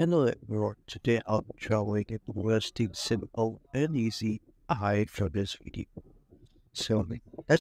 Hello everyone, today I'm showing a interesting, simple and easy eye for this video. So let's